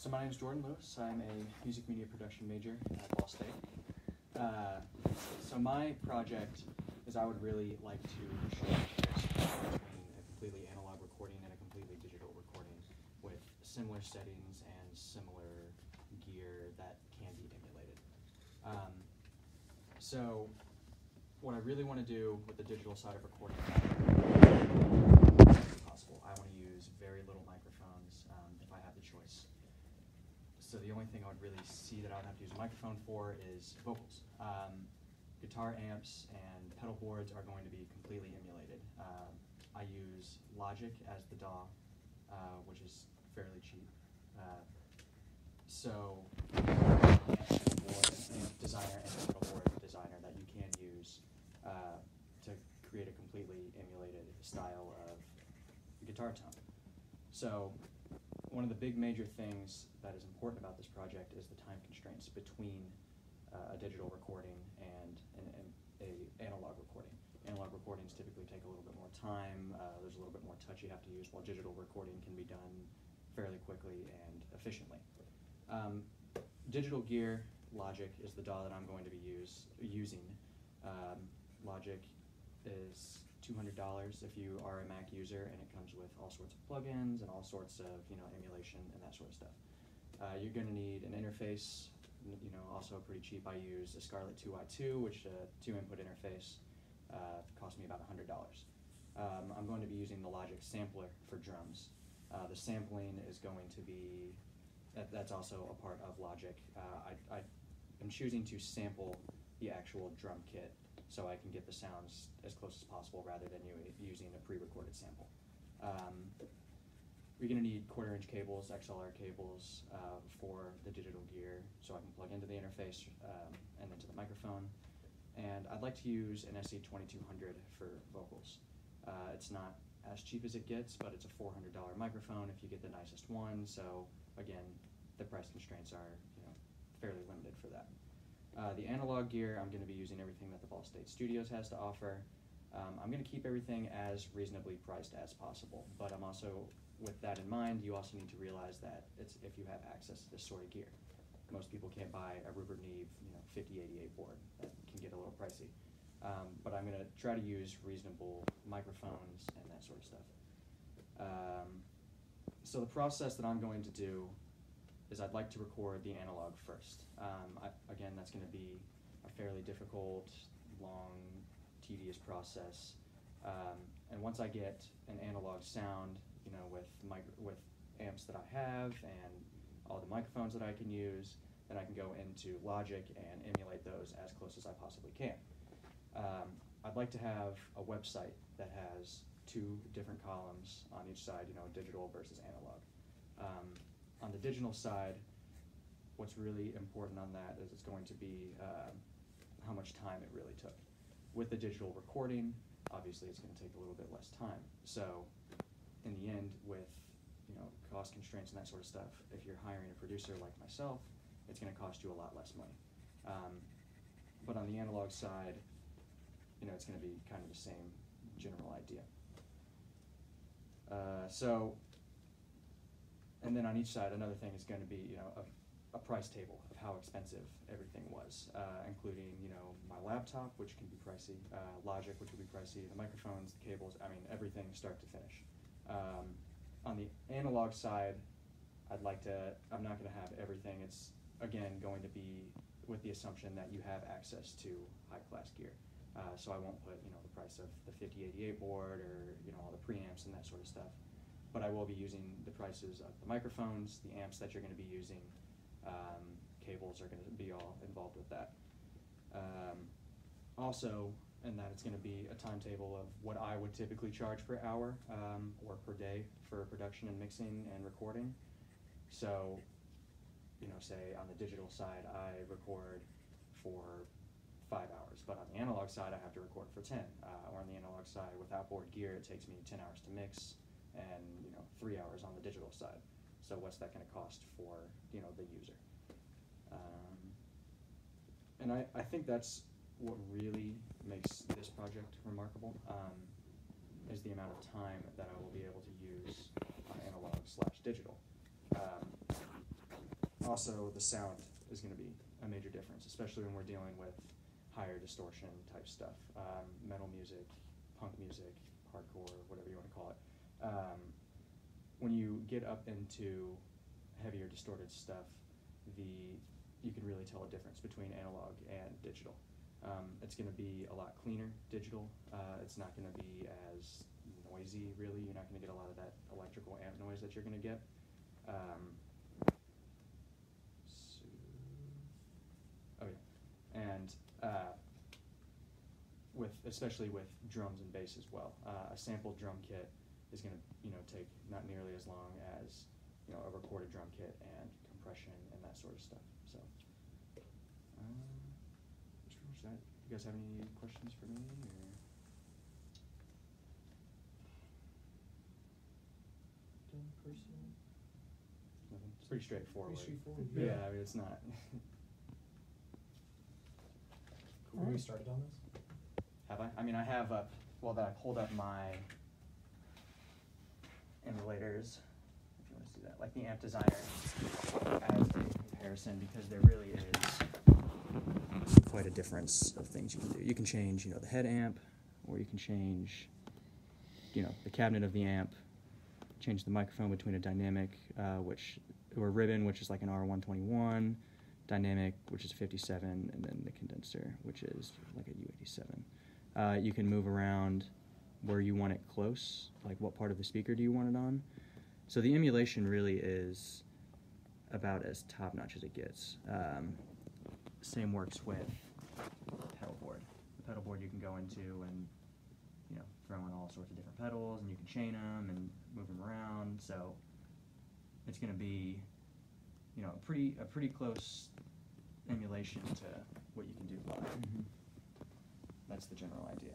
So my name is Jordan Lewis. I'm a music media production major at Ball State. Uh, so my project is I would really like to show between a completely analog recording and a completely digital recording with similar settings and similar gear that can be emulated. Um, so what I really want to do with the digital side of recording is possible. I want to use very little microphones um, if I have the choice. So the only thing I would really see that I would have to use a microphone for is vocals. Um, guitar amps and pedal boards are going to be completely emulated. Um, I use Logic as the DAW, uh, which is fairly cheap. Uh, so designer and pedal board designer that you can use uh, to create a completely emulated style of guitar tone. So one of the big major things that is important about this project is the time constraints between uh, a digital recording and an, an analog recording. Analog recordings typically take a little bit more time. Uh, there's a little bit more touch you have to use, while digital recording can be done fairly quickly and efficiently. Um, digital gear Logic is the DAW that I'm going to be use, using. Um, Logic is $200 if you are a Mac user, and it comes with all sorts of plugins and all sorts of you know emulation and that sort of stuff. Uh, you're going to need an interface, you know, also pretty cheap. I use a Scarlett 2i2, which is a two-input interface. Uh, cost me about $100. Um, I'm going to be using the Logic sampler for drums. Uh, the sampling is going to be, that, that's also a part of Logic. Uh, I, I am choosing to sample the actual drum kit so I can get the sounds as close as possible rather than you, using a pre-recorded sample. Um, you're going to need quarter inch cables, XLR cables uh, for the digital gear so I can plug into the interface um, and into the microphone. And I'd like to use an SE2200 for vocals. Uh, it's not as cheap as it gets, but it's a $400 microphone if you get the nicest one. So again, the price constraints are you know fairly limited for that. Uh, the analog gear, I'm going to be using everything that the Ball State Studios has to offer. Um, I'm going to keep everything as reasonably priced as possible, but I'm also, with that in mind, you also need to realize that it's if you have access to this sort of gear. Most people can't buy a Rupert Neve, you know, 5088 board. That can get a little pricey. Um, but I'm going to try to use reasonable microphones and that sort of stuff. Um, so the process that I'm going to do is I'd like to record the analog first. Um, I, again, that's going to be a fairly difficult, long, tedious process. Um, and once I get an analog sound, you know, with micro, with amps that I have and all the microphones that I can use, then I can go into Logic and emulate those as close as I possibly can. Um, I'd like to have a website that has two different columns on each side, you know, digital versus analog. Um, on the digital side, what's really important on that is it's going to be uh, how much time it really took. With the digital recording, obviously it's going to take a little bit less time. So in the end, with you know cost constraints and that sort of stuff, if you're hiring a producer like myself, it's going to cost you a lot less money. Um, but on the analog side, you know, it's going to be kind of the same general idea. Uh, so and then on each side, another thing is going to be, you know, a, a price table of how expensive everything was, uh, including, you know, my laptop, which can be pricey, uh, Logic, which will be pricey, the microphones, the cables, I mean, everything start to finish. Um, on the analog side, I'd like to, I'm not going to have everything. It's, again, going to be with the assumption that you have access to high-class gear. Uh, so I won't put, you know, the price of the 5088 board or, you know, all the preamps and that sort of stuff but I will be using the prices of the microphones, the amps that you're going to be using. Um, cables are going to be all involved with that. Um, also, and that it's going to be a timetable of what I would typically charge per hour um, or per day for production and mixing and recording. So, you know, say on the digital side, I record for five hours, but on the analog side, I have to record for 10. Uh, or on the analog side, with outboard gear, it takes me 10 hours to mix, and you know three hours on the digital side. So what's that going to cost for you know the user? Um, and I, I think that's what really makes this project remarkable um, is the amount of time that I will be able to use analog slash digital. Um, also the sound is going to be a major difference, especially when we're dealing with higher distortion type stuff, um, metal music, punk music, hardcore, whatever you want to call it. When you get up into heavier distorted stuff, the you can really tell a difference between analog and digital. Um, it's going to be a lot cleaner digital. Uh, it's not going to be as noisy, really. You're not going to get a lot of that electrical amp noise that you're going to get. Um, so, oh yeah, and uh, with especially with drums and bass as well. Uh, a sample drum kit is going to you know take not nearly as long as you know a recorded drum kit and compression and that sort of stuff. So, um, that's pretty much that. You guys have any questions for me? Or? Done personally? Nothing. It's pretty straightforward. Pretty straightforward, Yeah, yeah. I mean it's not. Cool. Have you started on this? have I? I mean I have up. Well, that I pulled up my emulators. If you want to see that, like the Amp Designer as a comparison, because there really is quite a difference of things you can do. You can change, you know, the head amp, or you can change, you know, the cabinet of the amp. Change the microphone between a dynamic, uh, which or ribbon, which is like an R121, dynamic, which is 57, and then the condenser, which is like a U87. Uh, you can move around where you want it close, like what part of the speaker do you want it on. So the emulation really is about as top notch as it gets. Um, same works with pedal board. The pedal board you can go into and you know throw in all sorts of different pedals, and you can chain them and move them around. So it's going to be you know a pretty a pretty close emulation to what you can do live. That's the general idea.